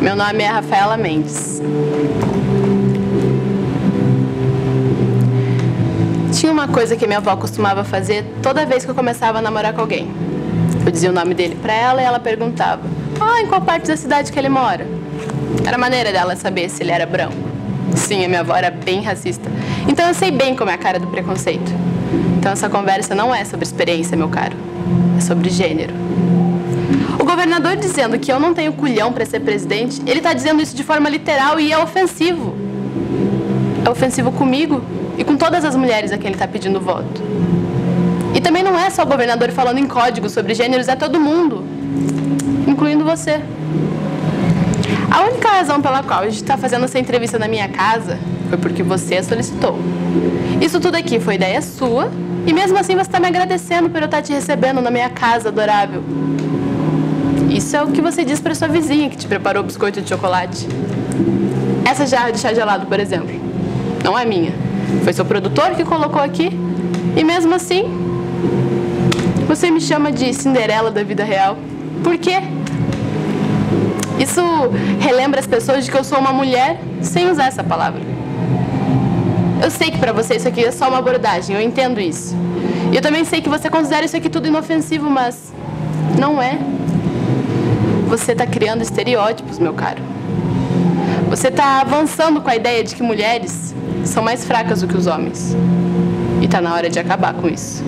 Meu nome é Rafaela Mendes. Tinha uma coisa que minha avó costumava fazer toda vez que eu começava a namorar com alguém. Eu dizia o nome dele pra ela e ela perguntava: Ah, em qual parte da cidade que ele mora? Era maneira dela saber se ele era branco. Sim, a minha avó era bem racista. Então eu sei bem como é a cara do preconceito. Então essa conversa não é sobre experiência, meu caro. É sobre gênero. O governador dizendo que eu não tenho culhão para ser presidente, ele está dizendo isso de forma literal e é ofensivo. É ofensivo comigo e com todas as mulheres a quem ele está pedindo voto. E também não é só o governador falando em código sobre gêneros, é todo mundo, incluindo você. A única razão pela qual a gente está fazendo essa entrevista na minha casa foi porque você solicitou. Isso tudo aqui foi ideia sua e mesmo assim você está me agradecendo por eu estar tá te recebendo na minha casa adorável. Isso é o que você diz para sua vizinha que te preparou biscoito de chocolate. Essa jarra de chá gelado, por exemplo, não é minha. Foi seu produtor que colocou aqui e mesmo assim você me chama de Cinderela da vida real. Por quê? Isso relembra as pessoas de que eu sou uma mulher sem usar essa palavra. Eu sei que para você isso aqui é só uma abordagem, eu entendo isso. E eu também sei que você considera isso aqui tudo inofensivo, mas não é. Você está criando estereótipos, meu caro. Você está avançando com a ideia de que mulheres são mais fracas do que os homens. E está na hora de acabar com isso.